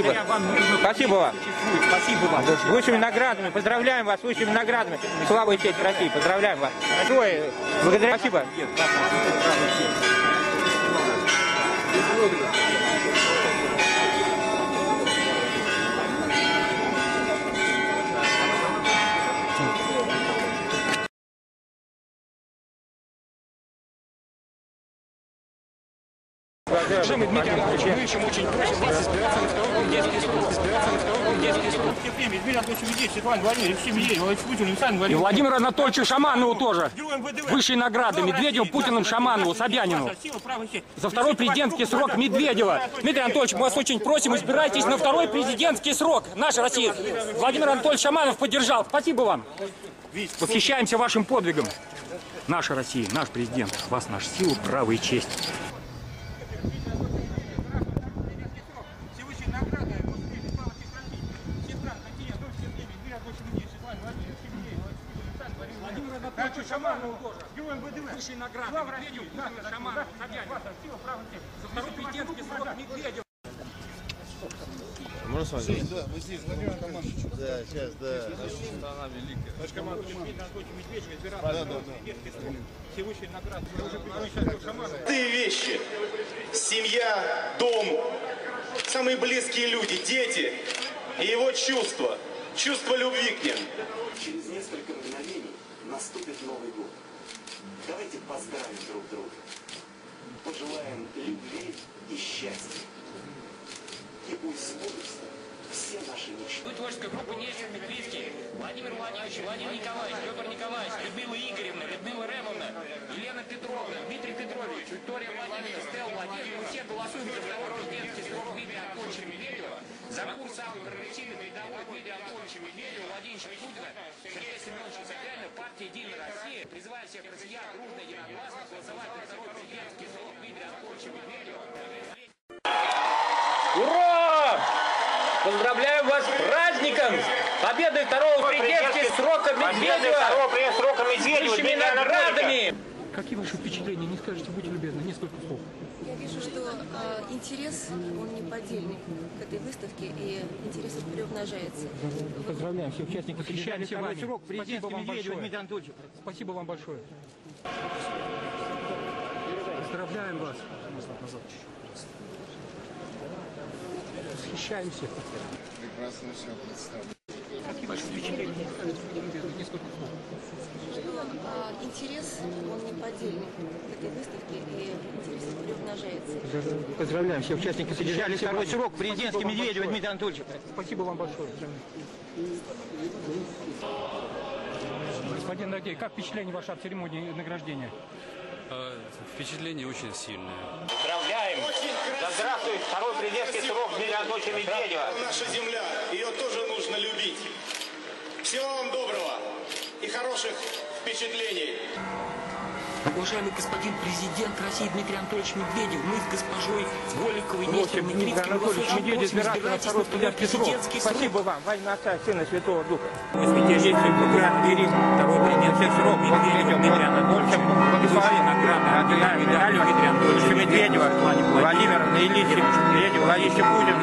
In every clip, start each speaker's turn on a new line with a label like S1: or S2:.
S1: Спасибо. Спасибо вам.
S2: Спасибо вам.
S1: С высшими наградами. Поздравляем вас с высшими наградами. Слава и честь России. Поздравляем вас. Большое. Благодаря. Спасибо.
S2: Дмитрий Анатольевич, мы еще очень просим вас избираться на второй президентский срок. Избираться на второй президентский срок.
S3: Терпение, Дмитрий Анатольевич Медведев, Светлана Валерьевна, Алексей Медведев, Владимир Путин, Александр
S2: И
S3: Владимирович.
S2: Владимиру Анатольевичу Шаманову тоже. Высшие награды Медведеву, Путиным,
S3: наша
S2: Шаманову, Собянину. За второй президентский срок Медведева. Дмитрий Анатольевич, мы вас очень просим, избирайтесь на второй президентский срок. Наша Россия. Владимир Анатольевич Шаманов поддержал. Спасибо вам. Восхищаемся вашим подвигом. Наша Россия, наш президент. Вас наша сила, право и честь.
S3: Тоже.
S2: Награды второй президентский срок Медведева.
S4: Да, сейчас, да.
S3: Награды. Мы уже приглашаем Шаманова.
S5: Простые вещи. Семья, дом, самые близкие люди, дети и его чувства, чувство любви к ним.
S6: Через несколько мгновений наступит Новый год. Давайте поздравим друг друга. Пожелаем любви и счастья. И пусть сбудутся все наши мечты.
S7: Творческая группа «Нечем Медведки», Владимир Владимирович, Владимир Николаевич, Петр Николаевич, Людмила Игоревна, Людмила Ремовна, Елена Петровна, Дмитрий Петрович, Виктория Владимировна, Стелла Владимировна. Все голосуем за второй президентский срок Дмитрия Анатольевича Медведева, за курс самый прогрессивный передовой Дмитрия Анатольевича Медведева, Владимировича Путина, Сергея Семеновича Собянина, партия «Единая Россия». Призываю всех россиян дружно и единогласно голосовать за второй президентский срок Дмитрия Анатольевича Медведева.
S1: Ура! Поздравляем вас с праздником! Победой второго президентского срока Медведева!
S3: Второго срока Медведева, Анатольевича.
S1: наградами!
S2: Какие ваши впечатления? Не скажете, будьте любезны, несколько слов.
S8: Я вижу, что а, интерес, он неподдельный к этой выставке, и интерес приумножается.
S1: Поздравляем всех участников.
S2: Восхищаемся вами.
S1: срок
S2: Спасибо вам большое. Спасибо вам большое. Поздравляем вас. Восхищаемся.
S4: Прекрасно все представлено.
S2: Не
S8: а, интерес, он неподдельный к этой выставке, и интерес приумножается.
S1: Поздравляем всех участников. Содержали второй срок президентский Медведева. Дмитрия Анатольевича.
S2: Спасибо вам большое. Господин Нагей, как впечатление ваше от церемонии награждения?
S9: Э, Впечатление очень сильное.
S3: Поздравляем! Да здравствует второй президентский срок Дмитрия Анатольевича Медведева.
S5: Наша земля, ее тоже нужно любить. Всего вам доброго и хороших впечатлений.
S7: Уважаемый господин президент России Дмитрий Анатольевич Медведев, мы с госпожой Голиковой, Нестером и
S1: Дмитрий
S7: Крицким вас
S1: Анатольевич Медведев
S7: избирайтесь на второй
S1: президентский срок. Спасибо вам, во имя Отца, Сына, Святого Духа. Святейший прокурор юрист, второй президентский срок Медведева Дмитрия Анатольевича, благослови награды, отдаем медалью Дмитрия Анатольевича Медведева, Владимира Ильича Медведева, Владимир Путин,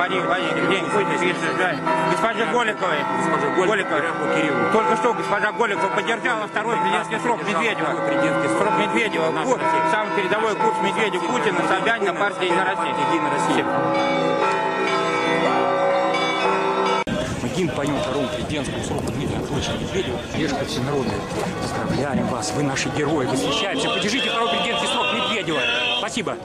S1: Мария Владимировна, день Путин, госпожа Голиковой,
S9: Госпожа Голиковой, Кириллу.
S1: только что госпожа Голикова поддержала второй президентский срок Медведева,
S9: срок.
S1: Медведева, курс, самый передовой курс Медведева, Путина, Собянина, партия «Единая Россия».
S9: Единая Россия.
S2: Мы гимн поем второму президентскому сроку Дмитрия Анатольевича Медведева. Поддержка всенародная. Поздравляем вас, вы наши герои, восхищаемся. Поддержите второй президентский срок Медведева. Спасибо.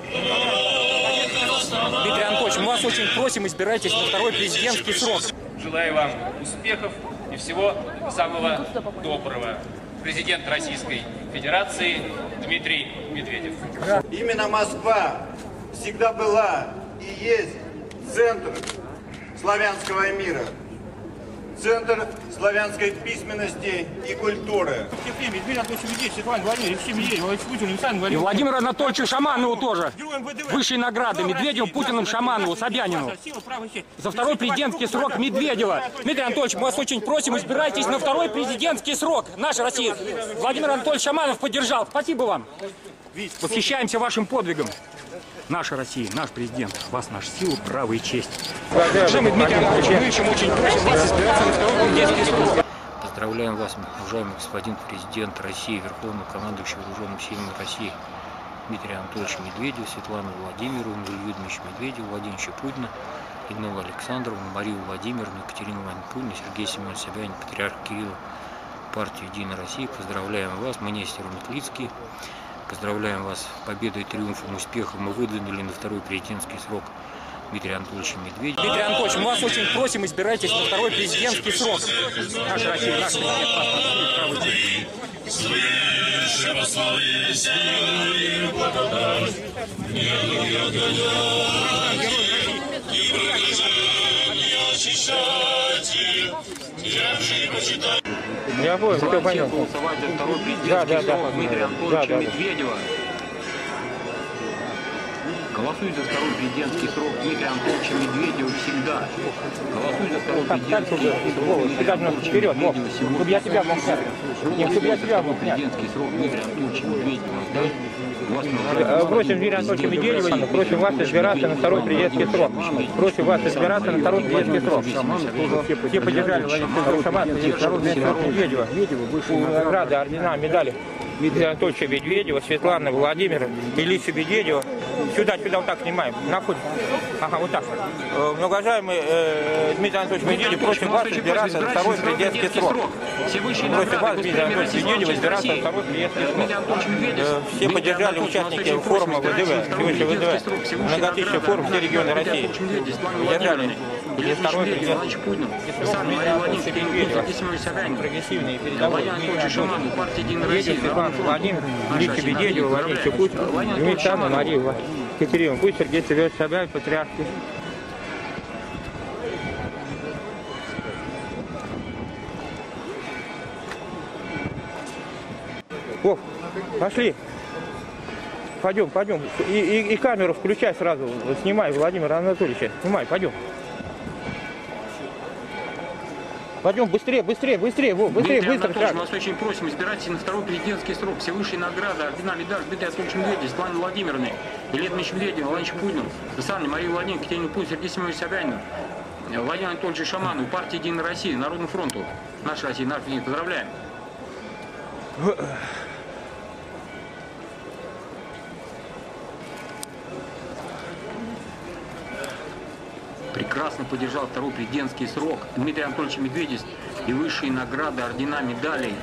S2: Дмитрий Анатольевич, мы вас очень просим, избирайтесь на второй президентский срок.
S10: Желаю вам успехов и всего самого доброго. Президент Российской Федерации Дмитрий Медведев.
S4: Именно Москва всегда была и есть центр славянского мира. Центр славянской письменности и культуры.
S2: И. Владимиру Анатольевичу Шаманову тоже. Высшие награды Медведеву,
S3: наша
S2: Шаманову, Собянину. За второй президентский срок Медведева. Дмитрий Анатольевич, мы вас очень просим, избирайтесь на второй президентский срок. Наша Россия. Владимир Анатольевич Шаманов поддержал. Спасибо вам. Восхищаемся вашим подвигом.
S7: Наша Россия, наш президент, вас наша сила, право и честь. Уважаемый Дмитрий Анатольевич, мы очень, очень просим вас избираться на второй срок.
S11: Поздравляем вас, уважаемый господин президент России, Верховный командующий Вооруженным силами России Дмитрий Анатольевич Медведев, Светлану Владимировну, Илью Дмитриевича Медведева, Владимировича Путина, Инну Александровну, Марию Владимировну, Екатерину Ивановну Сергея Семеновича Собянина, Патриарх Кирилла, партию «Единая Россия». Поздравляем вас, мы Нестер Метлицкий. Поздравляем вас с победой, триумфом, успехом. Мы выдвинули на второй президентский срок Дмитрия Анатольевича Медведева.
S7: Дмитрий Анатольевич, мы вас очень просим, избирайтесь на второй президентский срок. Наша Россия, наш президент,
S1: Я понял, все понял.
S7: голосовать за второй президентский
S1: Да, да, да.
S7: срок Дмитрия Анатольевича
S1: Да, да.
S7: Медведева. Голосуй за второй президентский срок Дмитрия Анатольевича Медведева всегда. Голосуй за второй
S1: Так, так,
S7: президентский
S1: чтобы,
S7: срок Дмитрия Анатольевича
S1: вперед,
S7: Медведева сегодня.
S1: чтобы я тебя мог снять. Нет, чтобы я тебя мог снять.
S7: Президентский срок Дмитрия Анатольевича Медведева. Да?
S1: Просим Дмитрия Анатольевича Медведева, просим вас избираться на второй президентский срок. Просим вас избираться на второй президентский срок. Все поддержали Владимира президентский Медведева. Награды, ордена, медали. Дмитрия Анатольевича Медведева, Светлана Владимировна, Елисия Медведева. Сюда, сюда вот так снимаем. Находим. Ага, вот так. Э, Многоуважаемый э, Дмитрий Анатольевич Медведев, просим вас избираться на второй президентский срок.
S7: Высшие
S1: Просим вас, Дмитрий Анатольевич Медведев, избираться на второй президентский срок. Все поддержали участники форума ВДВ, Всевышнего ВДВ, многотысячный форум, все регионы России. Поддержали. Или второй президент. Прогрессивный и передовой. Медведев, Светлана Владимир, Личи Бедедева, Владимир Путин, Дмитрий Мария Екатерина Пусть, Сергей Семенович Собянин, Патриарх. Вов, пошли. Пойдем, пойдем. И, и- и камеру включай сразу. Снимай Владимира Анатольевича. Снимай, пойдем. Пойдем быстрее, быстрее, быстрее, Вов, быстрее,
S7: Дмитрий
S1: быстро.
S7: Анатольевич, вас очень просим, избирайтесь на второй президентский срок. Все высшие награды, ордена, медаль Дмитрия Анатольевича Медведева, Светланы Владимировны, Илья Дмитриевич Медведева, Владимирович Путин, Александр, Мария Владимировна, Екатерина Путин, Сергей Семенович Собянин, Владимир Анатольевич Шаманов, партия «Единая Россия», Народному фронту. Наша Россия, наш. Поздравляем. Прекрасно поддержал второй президентский срок Дмитрий Анатольевич Медведев и высшие награды, ордена, медали.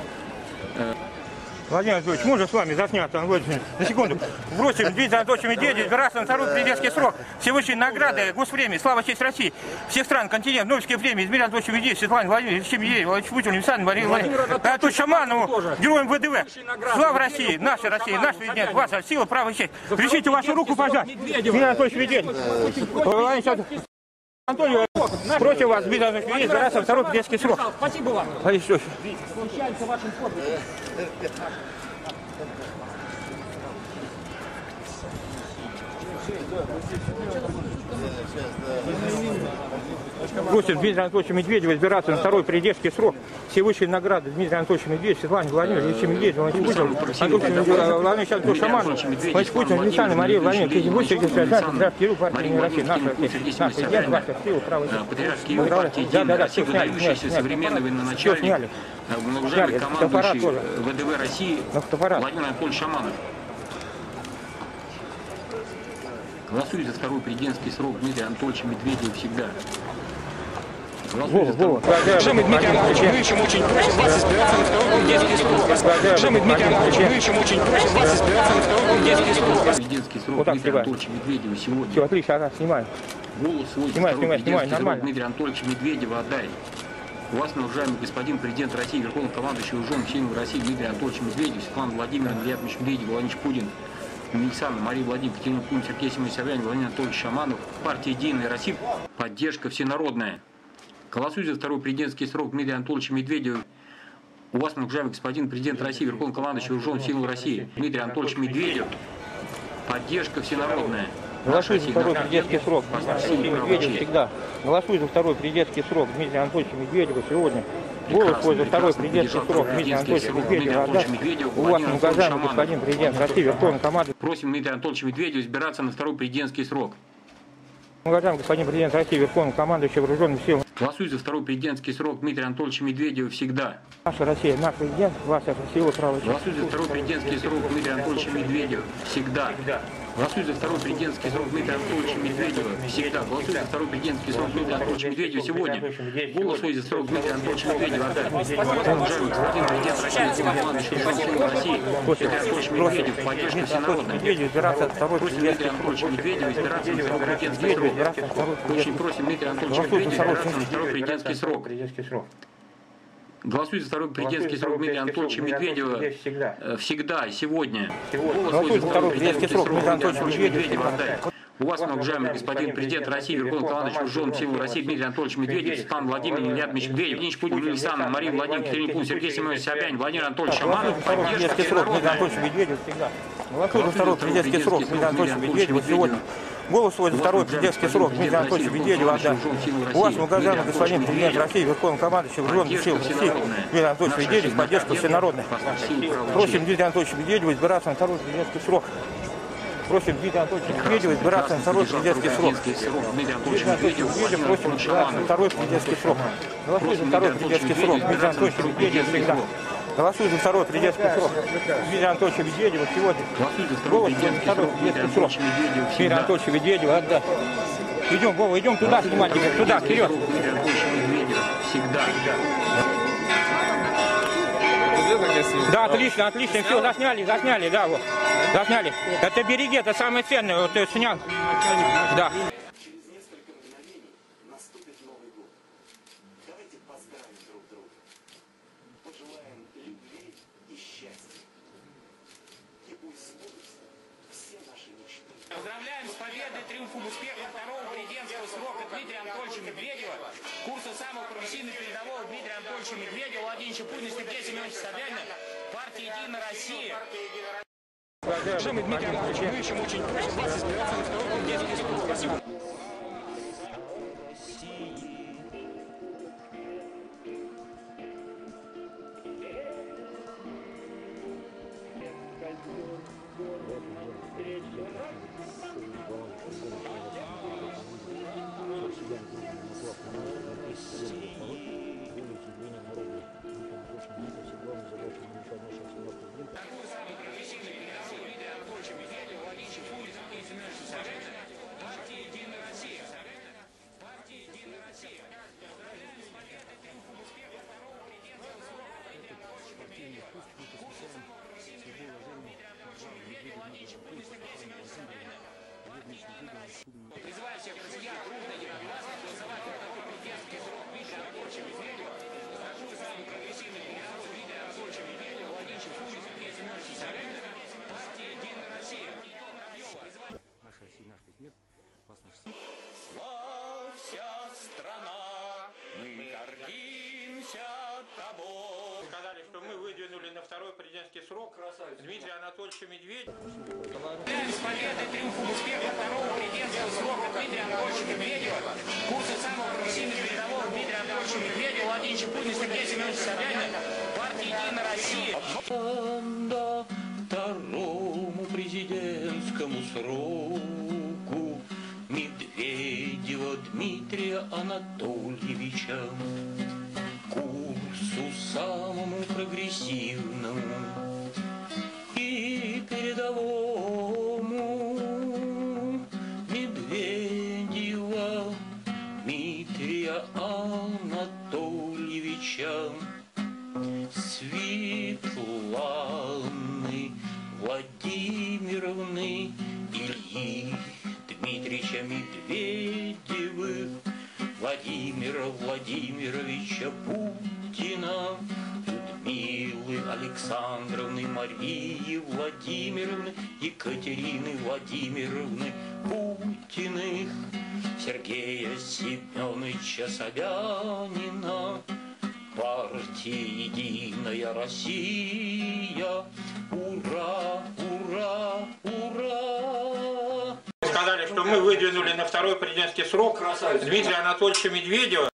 S1: Владимир Анатольевич, можно с вами засняться? Владимир, На секунду. Бросим Дмитрий Анатольевич Медведев, избираться на второй президентский срок. Всевышние награды, госпремии, слава честь России, всех стран, континент, Нобелевские премии, Дмитрий Анатольевич Медведев, Светлана Владимировна, Ильич Медведев, Владимир Путин, Александр, Мария Владимировна, Анатольевич Шаманову, героем ВДВ. Слава России, наша Россия, наш президент, ваша сила, право и честь. Кричите вашу руку пожать. Дмитрий Анатольевич Медведев. Анатольевич, просим вас, Медведев, избираться на второй президентский срок.
S7: Спасибо вам.
S1: Алексей Ильич.
S7: Восхищаемся вашим подвигом.
S1: Просит Дмитрия Анатольевича Медведева избираться на второй президентский срок. Все высшие награды Дмитрия Анатольевича Медведева, Светлане Владимировне, Ильича Медведева, Владимир Путин, Анатольевич Медведев, Владимир Анатольевич Шаманов, Владимир Путин, Александр, Мария Владимировна, Кирилл Связан, Патриарх Кирилл, партия «Единая Россия», наша Россия, наш президент, ваша сила, право.
S7: Патриарх
S1: Поздравляю.
S7: партия
S1: Да, да,
S7: «Единая
S1: да,
S7: Россия», выдающийся современный военачальник, э,
S1: фотоаппарат
S7: командующий. ВДВ России
S1: фотоаппарат.
S7: Владимир Анатольевич Шаманов. Голосуй за второй президентский срок Дмитрия Анатольевича Медведева всегда. Уважаемый Дмитрий Анатольевич, мы очень, очень просим вас избираться на второй президентский срок. Уважаемый Дмитрий Анатольевич, мы очень, очень просим вас избираться на второй президентский срок. Президентский срок
S1: Вот
S7: Дмитрия
S1: снимай.
S7: Анатольевича Медведева сегодня.
S1: Все, отлично, ага, снимаю.
S7: Голос свой
S1: Снимай, снимай,
S7: срок
S1: нормально.
S7: Дмитрия Анатольевича Медведева отдай. У вас, уважаемый господин президент России, Верховный командующий вооруженным силами России Дмитрий Анатольевич Медведев, Светлана Владимировна, Илья Медведев, Владимир Путин, Александр, Мария Владимировна, Екатерина Путин, Сергей Семенович Собянин, Владимир Анатольевич Шаманов, партия «Единая Россия», поддержка всенародная. Голосуйте за второй президентский срок Дмитрия Анатольевича Медведева. У вас, уважаемый господин президент России, Верховный командующий вооруженным силам России Дмитрий Анатольевич Медведев, поддержка всенародная.
S1: Голосуй за второй президентский срок. Медведева всегда. Голосуй за второй президентский срок Дмитрия Анатольевича Медведева сегодня. Голос за второй президентский срок Дмитрия Анатольевича Медведева отдать. У вас, господин президент России, Верховный командующий.
S7: Просим Дмитрия Анатольевича Медведева избираться на второй президентский срок.
S1: Уважаемый господин президент России, Верховный командующий вооруженными силами.
S7: Голосуй за второй президентский срок Дмитрия Анатольевича Медведева всегда.
S1: Наша Россия, наш президент, ваша сила права.
S7: Голосуй за второй президентский срок Дмитрия Анатольевича Медведева всегда. Голосуй за второй президентский срок Дмитрия Анатольевича Медведева всегда. Голосуй за второй президентский срок Дмитрия Анатольевича Медведева сегодня. Голос свой за срок Дмитрия Анатольевича Медведева отдать. Уважаемый господин президент России, командующий Верховной России, Дмитрий Анатольевич Медведев, поддержка всенародная. Просим Дмитрия Анатольевича Медведева избираться на второй президентский срок. Очень просим Дмитрия Анатольевича
S1: Голосуй
S7: Медведева
S1: второй
S7: избираться на второй президентский срок.
S1: Президентский срок.
S7: Голосуй за второй президентский срок Дмитрия Анатольевича Медведева
S1: всегда.
S7: э, всегда и сегодня.
S1: Голосуй
S7: Голос
S1: за второй президентский срок Дмитрия Анатольевича Медведева.
S7: У вас, уважаемый господин президент России, Верховный командующий вооруженных сил России Дмитрий Анатольевич Медведев, Светлана Владимировна Илья Дмитриевич Медведев, Евгений Путин, Александр, Мария Владимировна, Катерина Пун, Сергей Семенович Собянин, Владимир Анатольевич Шаманов,
S1: Второй
S7: поддержка
S1: президентский срок Дмитрия
S7: всенародная.
S1: Анатольевича Медведева всегда. Голосуй за второй президентский срок Дмитрия Анатольевича Медведева сегодня. Голос свой за второй президентский срок Дмитрия Анатольевича Медведева отдать. У вас, уважаемый господин президент России, Верховный командующий вооруженных сил России, Дмитрий Анатольевич Медведев, поддержка всенародная. Просим Дмитрия Анатольевича Медведева избираться на второй президентский срок. Просим Дмитрия Анатольевича Медведева избираться на второй президентский срок.
S7: Дмитрий
S1: Дмитрий
S7: Анатольевич
S1: Анатольевич
S7: Медведев,
S1: Медведев просим избираться на второй президентский срок. Голосуй за второй президентский срок Дмитрия Анатольевича Медведева всегда. Голосуй за второй президентский срок Дмитрия Анатольевича Медведева сегодня.
S7: Голосуй за второй президентский срок
S1: срок
S7: Дмитрия Анатольевича Медведева
S1: отдать. Идем, Вова, идем туда снимать тебя, туда, вперед.
S7: Всегда.
S1: Да, отлично, отлично, все, засняли, засняли, да, вот, засняли. Это береги, это самое ценное, вот ты снял. Да.
S6: Через несколько мгновений наступит Новый год. Давайте поздравим друг друга. Пожелаем любви и счастья. И пусть сбудутся все наши мечты.
S2: Поздравляем с победой, триумфом, успехом второго президентского срока Дмитрия Анатольевича Медведева, курса самого профессийного передового Дмитрия Анатольевича Медведева, Владимировича Путина, Сергея Семеновича Собянина, партия «Единая Россия».
S7: Дмитрий Анатольевич, мы еще очень. Спасибо.
S2: Анатольевича Медведева. С победой, триумфом, успехом второго президентского срока Дмитрия Анатольевича Медведева, курса самого профессийного передового Дмитрия Анатольевича Медведева, Владимировича Путина, Сергея Семеновича Собянина, партия «Единая Россия».
S12: второму президентскому сроку Медведева Дмитрия Анатольевича курсу самому прогрессивному Путина Людмилы Александровны Марии Владимировны Екатерины Владимировны Путиных Сергея Семеновича Собянина Партия «Единая Россия». Ура, ура, ура!
S3: Сказали, что мы выдвинули на второй президентский срок Дмитрия Анатольевича Медведева.